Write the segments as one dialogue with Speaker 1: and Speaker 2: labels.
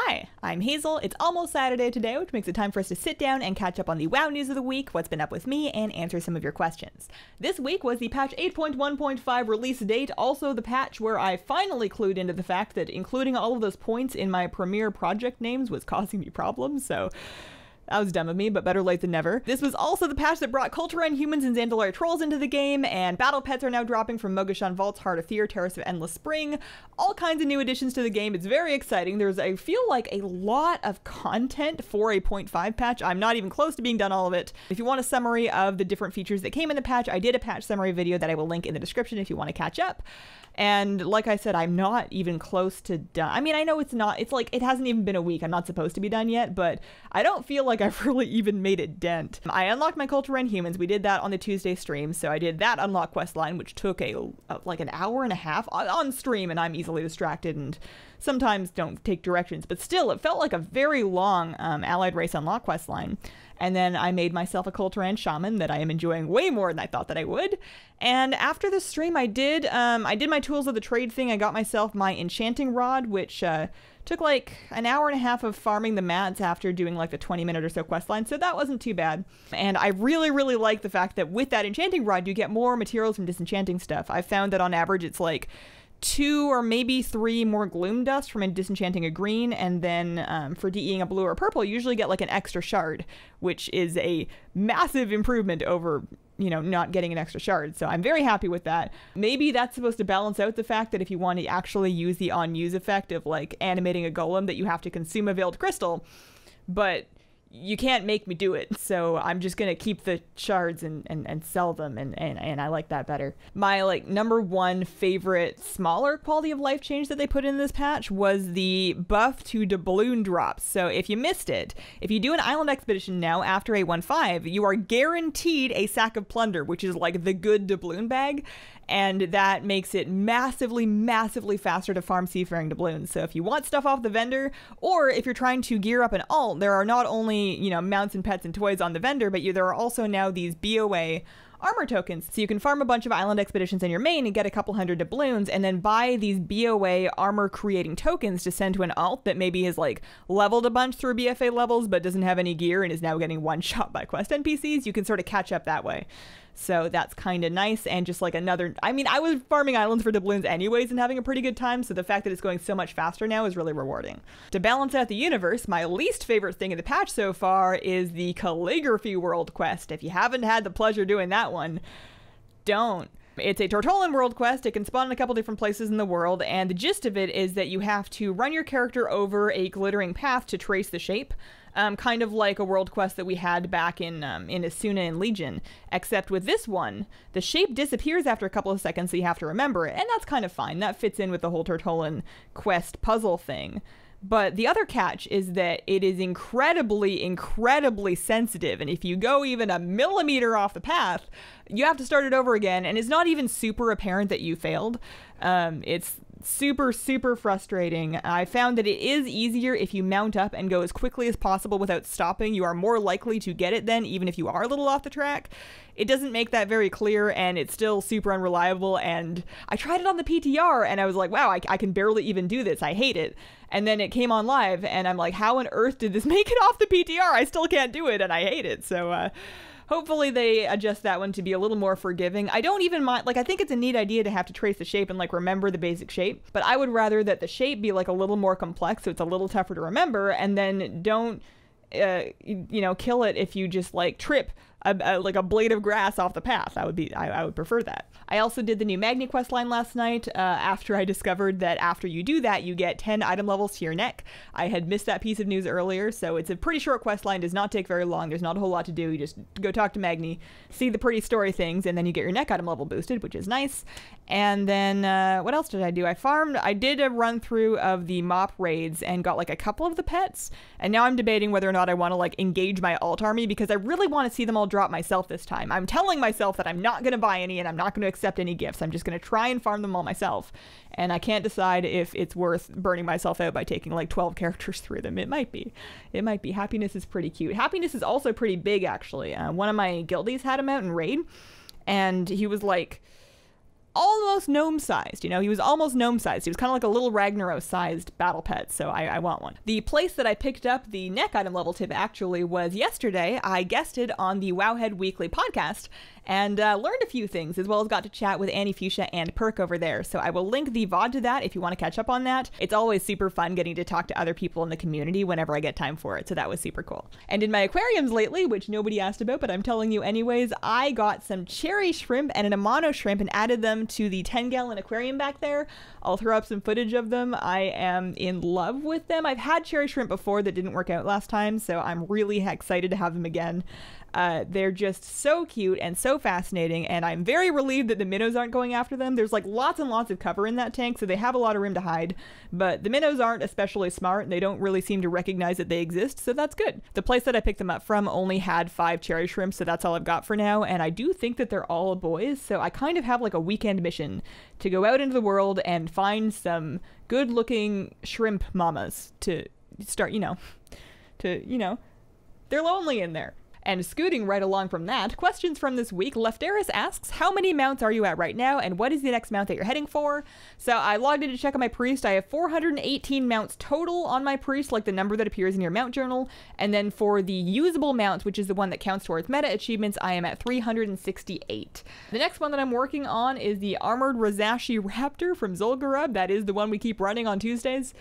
Speaker 1: Hi, I'm Hazel. It's almost Saturday today, which makes it time for us to sit down and catch up on the WoW news of the week, what's been up with me, and answer some of your questions. This week was the patch 8.1.5 release date, also the patch where I finally clued into the fact that including all of those points in my Premiere project names was causing me problems, so that was dumb of me, but better late than never. This was also the patch that brought Kul-Tiran humans and Zandalari trolls into the game, and battle pets are now dropping from Mogu'shan Vaults, Heart of Fear, Terrace of Endless Spring. All kinds of new additions to the game. It's very exciting. There's, I feel like, a lot of content for a 0.5 patch. I'm not even close to being done all of it. If you want a summary of the different features that came in the patch, I did a patch summary video that I will link in the description if you want to catch up. And like I said, I'm not even close to done. I mean, I know it's not, it's like, it hasn't even been a week. I'm not supposed to be done yet, but I don't feel like I've really even made a dent. I unlocked my Kul-Tiran humans. We did that on the Tuesday stream. So I did that unlock quest line, which took a, a like an hour and a half on stream, and I'm easily distracted and sometimes don't take directions. But still, it felt like a very long um, allied race unlock quest line. And then I made myself a Kul-Tiran shaman that I am enjoying way more than I thought that I would. And after the stream, I did um, I did my tools of the trade thing. I got myself my enchanting rod, which uh, took like an hour and a half of farming the mats after doing like the 20 minute or so quest line. So that wasn't too bad. And I really, really like the fact that with that enchanting rod, you get more materials from disenchanting stuff. I found that on average, it's like two or maybe three more gloom dust from disenchanting a green, and then um, for DEing a blue or purple, you usually get like an extra shard, which is a massive improvement over you know not getting an extra shard. So I'm very happy with that. Maybe that's supposed to balance out the fact that if you want to actually use the on use effect of like animating a golem, that you have to consume a veiled crystal, but you can't make me do it. So I'm just gonna keep the shards and, and, and sell them and, and, and I like that better. My like number one favorite smaller quality of life change that they put in this patch was the buff to doubloon drops. So if you missed it, if you do an island expedition now after a 1.5, you are guaranteed a sack of plunder, which is like the good doubloon bag and that makes it massively, massively faster to farm seafaring doubloons. So if you want stuff off the vendor, or if you're trying to gear up an alt, there are not only you know mounts and pets and toys on the vendor, but you, there are also now these BOA armor tokens. So you can farm a bunch of island expeditions in your main and get a couple hundred doubloons, and then buy these BOA armor creating tokens to send to an alt that maybe has like leveled a bunch through BFA levels but doesn't have any gear and is now getting one shot by quest NPCs. You can sort of catch up that way. So that's kind of nice. And just like another, I mean, I was farming islands for doubloons anyways and having a pretty good time. So the fact that it's going so much faster now is really rewarding. To balance out the universe, my least favorite thing in the patch so far is the calligraphy world quest. If you haven't had the pleasure doing that one, don't. It's a Tortollan world quest. It can spawn in a couple different places in the world, and the gist of it is that you have to run your character over a glittering path to trace the shape um, kind of like a world quest that we had back in um, in Azsuna and Legion. Except with this one, the shape disappears after a couple of seconds, so you have to remember it, and that's kind of fine. That fits in with the whole Tortollan quest puzzle thing. But the other catch is that it is incredibly, incredibly sensitive. And if you go even a millimeter off the path, you have to start it over again. And it's not even super apparent that you failed. Um, it's super, super frustrating. I found that it is easier if you mount up and go as quickly as possible without stopping. You are more likely to get it then, even if you are a little off the track. It doesn't make that very clear, and it's still super unreliable. And I tried it on the PTR, and I was like, wow, I, I can barely even do this. I hate it. And then it came on live, and I'm like, how on earth did this make it off the PTR? I still can't do it, and I hate it. So, uh, hopefully they adjust that one to be a little more forgiving. I don't even mind, like, I think it's a neat idea to have to trace the shape and, like, remember the basic shape, but I would rather that the shape be, like, a little more complex so it's a little tougher to remember, and then don't, uh, you know, kill it if you just, like, trip a, a, like a blade of grass off the path. I would be I, I, would prefer that. I also did the new Magni quest line last night uh, after I discovered that after you do that you get 10 item levels to your neck. I had missed that piece of news earlier, so it's a pretty short quest line. Does not take very long. There's not a whole lot to do. You just go talk to Magni, see the pretty story things, and then you get your neck item level boosted, which is nice. And then uh, what else did I do? I farmed. I did a run through of the mop raids and got like a couple of the pets. And now I'm debating whether or not I want to like engage my alt army because I really want to see them all drop myself this time. I'm telling myself that I'm not going to buy any and I'm not going to accept any gifts. I'm just going to try and farm them all myself. And I can't decide if it's worth burning myself out by taking like 12 characters through them. It might be. It might be. Happiness is pretty cute. Happiness is also pretty big, actually. Uh, one of my guildies had him out in raid, and he was like almost gnome sized. You know, he was almost gnome sized. He was kind of like a little Ragnaros sized battle pet, so I, I, want one. The place that I picked up the neck item level tip actually was yesterday. I guested on the Wowhead Weekly podcast, and uh, learned a few things, as well as got to chat with Annie Fuchsia and Perk over there. So I will link the VOD to that if you want to catch up on that. It's always super fun getting to talk to other people in the community whenever I get time for it. So that was super cool. And in my aquariums lately, which nobody asked about, but I'm telling you anyways, I got some cherry shrimp and an Amano shrimp and added them to the 10 gallon aquarium back there. I'll throw up some footage of them. I am in love with them. I've had cherry shrimp before that didn't work out last time, so I'm really excited to have them again. Uh, they're just so cute and so fascinating, and I'm very relieved that the minnows aren't going after them. There's like lots and lots of cover in that tank, so they have a lot of room to hide, but the minnows aren't especially smart, and they don't really seem to recognize that they exist, so that's good. The place that I picked them up from only had five cherry shrimp, so that's all I've got for now, and I do think that they're all boys, so I kind of have like a weekend mission to go out into the world and find some good looking shrimp mamas to start, you know, to, you know, they're lonely in there. And scooting right along from that, questions from this week. Lefteris asks, How many mounts are you at right now, and what is the next mount that you're heading for? So I logged in to check on my priest. I have 418 mounts total on my priest, like the number that appears in your mount journal. And then for the usable mounts, which is the one that counts towards meta achievements, I am at 368. The next one that I'm working on is the Armored Razzashi Raptor from Zul'Gurub. That is the one we keep running on Tuesdays.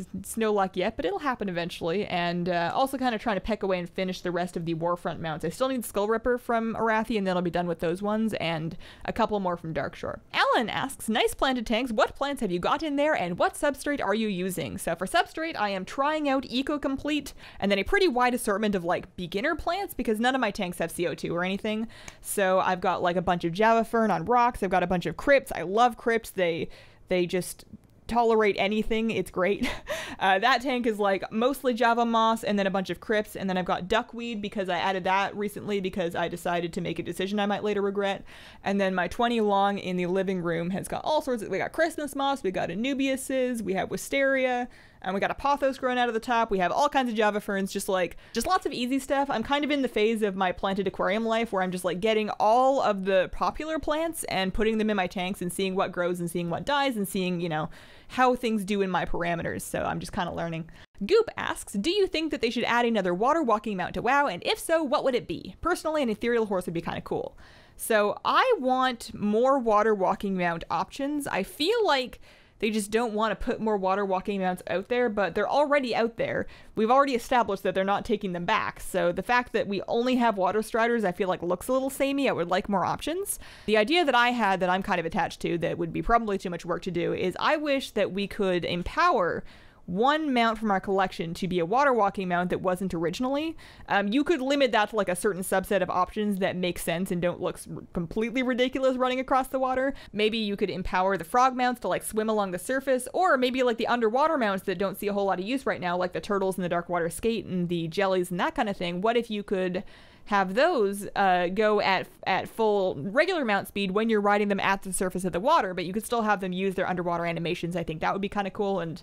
Speaker 1: It's, no luck yet, but it'll happen eventually. And uh, also kind of trying to peck away and finish the rest of the Warfront mounts. I still need Skullripper from Arathi, and then I'll be done with those ones, and a couple more from Darkshore. Alan asks, nice planted tanks. What plants have you got in there, and what substrate are you using? So for substrate, I am trying out Eco Complete, and then a pretty wide assortment of like beginner plants because none of my tanks have CO2 or anything. So I've got like a bunch of Java Fern on rocks. I've got a bunch of crypts. I love crypts. They they just tolerate anything. It's great. Uh, that tank is like mostly Java Moss and then a bunch of crypts. And then I've got Duckweed because I added that recently because I decided to make a decision I might later regret. And then my 20 long in the living room has got all sorts of, we got Christmas Moss, we got Anubiases, we have Wisteria, and we got a pothos growing out of the top. We have all kinds of Java ferns, just like just lots of easy stuff. I'm kind of in the phase of my planted aquarium life where I'm just like getting all of the popular plants and putting them in my tanks and seeing what grows and seeing what dies and seeing, you know, how things do in my parameters. So I'm just kind of learning. Goop asks, do you think that they should add another water walking mount to WoW? And if so, what would it be? Personally, an ethereal horse would be kind of cool. So I want more water walking mount options. I feel like they just don't want to put more water walking mounts out there, but they're already out there. We've already established that they're not taking them back. So the fact that we only have water striders, I feel like looks a little samey. I would like more options. The idea that I had that I'm kind of attached to that would be probably too much work to do is I wish that we could empower one mount from our collection to be a water walking mount that wasn't originally. Um, you could limit that to like a certain subset of options that make sense and don't look completely ridiculous running across the water. Maybe you could empower the frog mounts to like swim along the surface, or maybe like the underwater mounts that don't see a whole lot of use right now, like the turtles and the dark water skate and the jellies and that kind of thing. What if you could have those uh, go at at full regular mount speed when you're riding them at the surface of the water, but you could still have them use their underwater animations. I think that would be kind of cool and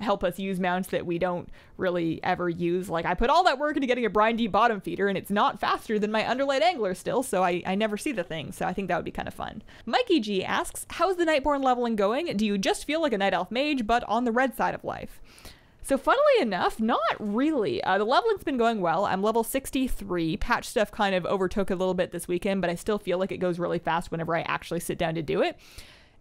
Speaker 1: help us use mounts that we don't really ever use. Like I put all that work into getting a brine deep bottom feeder and it's not faster than my underlight angler still, so I, I never see the thing. So I think that would be kind of fun. Mikey G asks, how's the Nightborne leveling going? Do you just feel like a Night Elf mage, but on the red side of life? So, funnily enough, not really. Uh, the leveling's been going well. I'm level 63. Patch stuff kind of overtook a little bit this weekend, but I still feel like it goes really fast whenever I actually sit down to do it.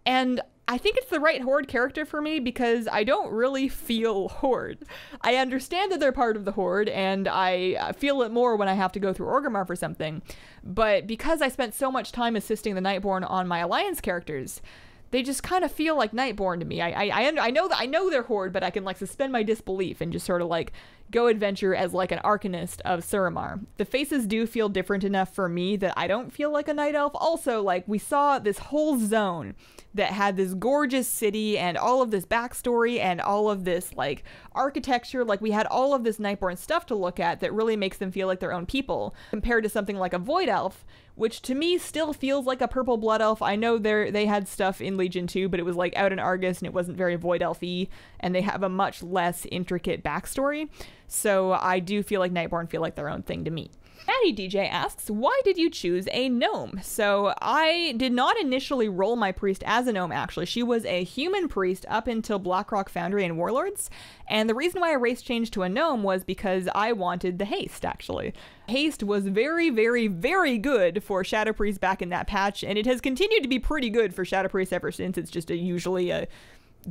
Speaker 1: And I think it's the right Horde character for me because I don't really feel Horde. I understand that they're part of the Horde, and I uh, feel it more when I have to go through Orgrimmar for something. But because I spent so much time assisting the Nightborne on my Alliance characters, they just kind of feel like Nightborne to me. I, I I I know that I know they're Horde, but I can like suspend my disbelief and just sort of like go adventure as like an arcanist of Suramar. The faces do feel different enough for me that I don't feel like a night elf. Also, like we saw this whole zone that had this gorgeous city and all of this backstory and all of this like architecture. Like we had all of this Nightborne stuff to look at that really makes them feel like their own people compared to something like a Void Elf, which to me still feels like a purple blood elf. I know they they had stuff in Legion too, but it was like out in Argus and it wasn't very Void Elfy, and they have a much less intricate backstory. So I do feel like Nightborne feel like their own thing to me. Maddie DJ asks, why did you choose a gnome? So I did not initially roll my priest as a gnome, actually. She was a human priest up until Blackrock Foundry and Warlords. And the reason why I race changed to a gnome was because I wanted the haste, actually. Haste was very, very, very good for Shadow Priest back in that patch, and it has continued to be pretty good for Shadow Priest ever since. It's just a, usually a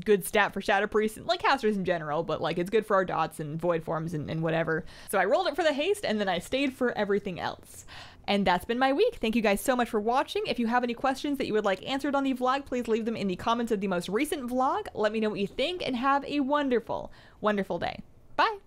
Speaker 1: good stat for Shadow Priest and like casters in general, but like it's good for our dots and void forms and, and whatever. So I rolled it for the haste and then I stayed for everything else. And that's been my week. Thank you guys so much for watching. If you have any questions that you would like answered on the vlog, please leave them in the comments of the most recent vlog. Let me know what you think and have a wonderful, wonderful day. Bye!